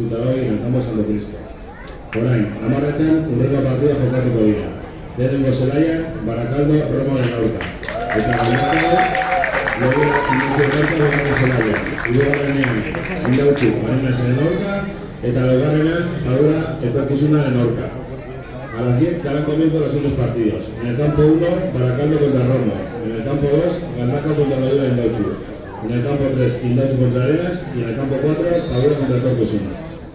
disfruta hoy y lanzamos a lo que esto. Por ahí, a más recién, un partida de Jotaki Podía. Ya tengo Solaya, Baracalba, Promo de Nauta. Y para el lado, yo voy a ir a la ciudad de Nauta, y luego a la ciudad A las 10, que ahora comienzo los otros partidos. En el campo 1, Baracalba contra Romo. En el campo 2, Garnaca contra la ciudad de En el campo 3, Indauta contra Arenas. Y en el campo 4, Pabula contra Torcosina.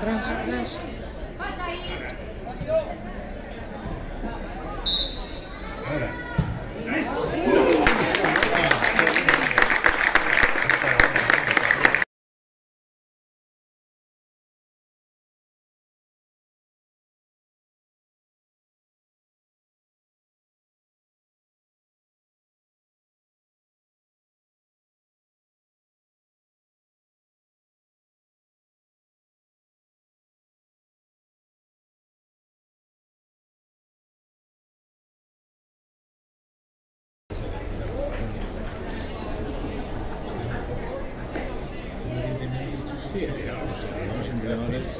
trás, trás. Vai aí. Ora. los seguidores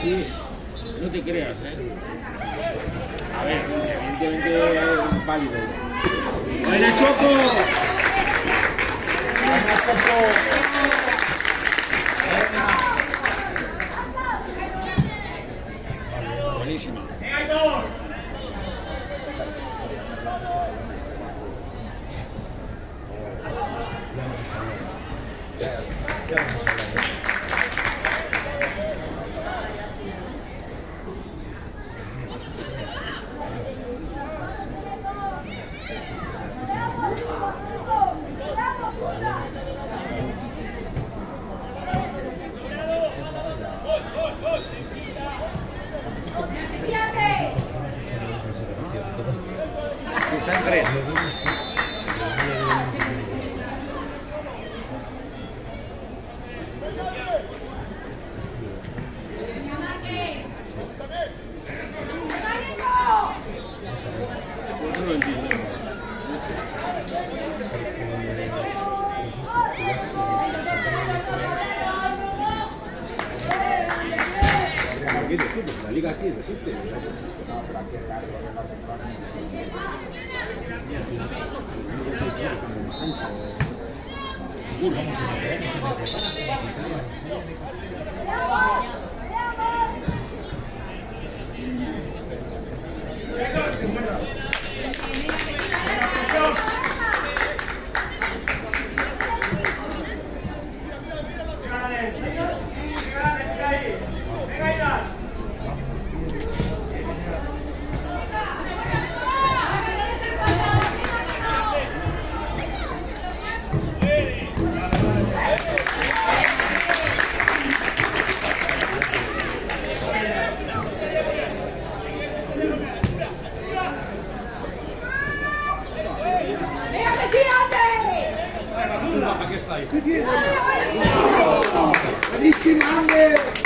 Sí, no te creas, ¿eh? A ver, evidentemente es válido. Choco! ¡Buena Choco! Buenísima. Yeah, but you're not. Thank y o Bravissima Ambe!